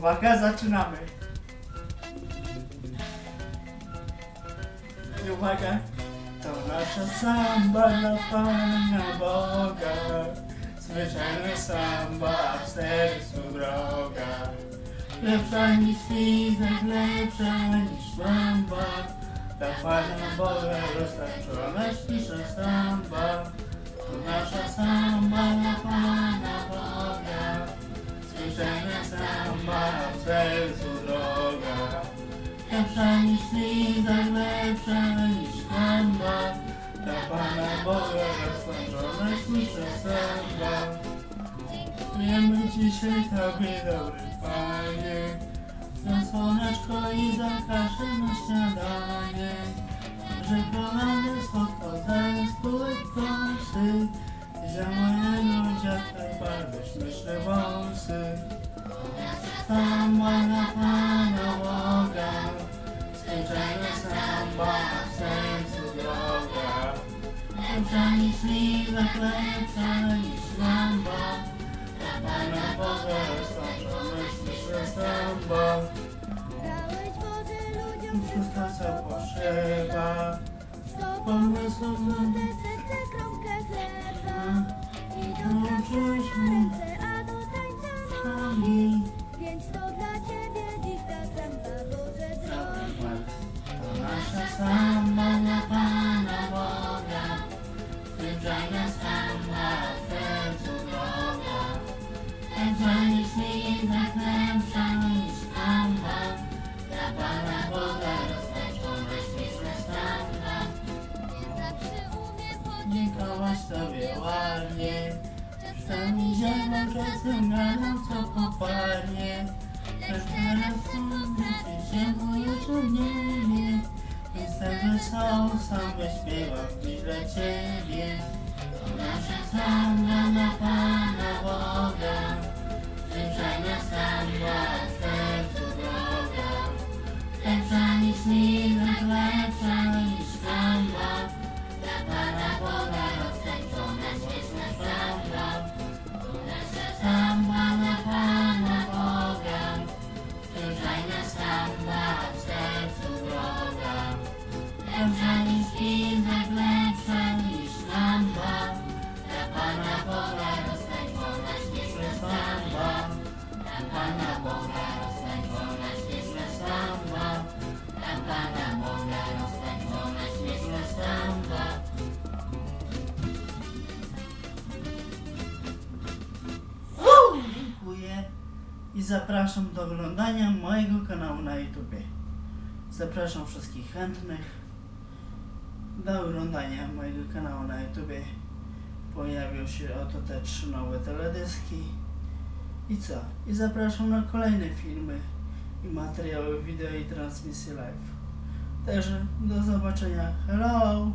Uwaga, zaczynamy. I uwaga, to nasza samba dla Pana Boga. Zwyczajna samba w sercu droga. Lepsza niż fizek, lepsza niż samba. Dla Pana Boga roztańczona ścisza samba. To nasza samba sercu droga. Lepsza niż fizek, lepsza niż samba. Dla Pana Boga roztańczona ścisza samba. Dziękujemy dzisiaj Tobie, dobry Panie, za słoneczko i za kaszę na śniadanie, że kolany spółek kąsy i za mojego dziadka bardzo śmieszne wąsy. Zwyczajna samba w sercu droga. Lepsza niż liwek, lepsza niż lamba. Pana Boga, rozsądzone śmieszne samba. Dałeś Boże ludziom Wszystko co potrzeba. Pomysłów na Dziękować Tobie ładnie Czasami ziemią czasem gadam co popadnie Lecz teraz sądzę się moje czernienie tak wesoło sam wyśpiewam dziś dla Ciebie To nasza samba Lepsza i zapraszam do oglądania mojego kanału na YouTube. Zapraszam wszystkich chętnych do oglądania mojego kanału na YouTube. Pojawią się oto te trzy nowe teledyski. I co? I zapraszam na kolejne filmy i materiały wideo i transmisje live. Także do zobaczenia. Hello!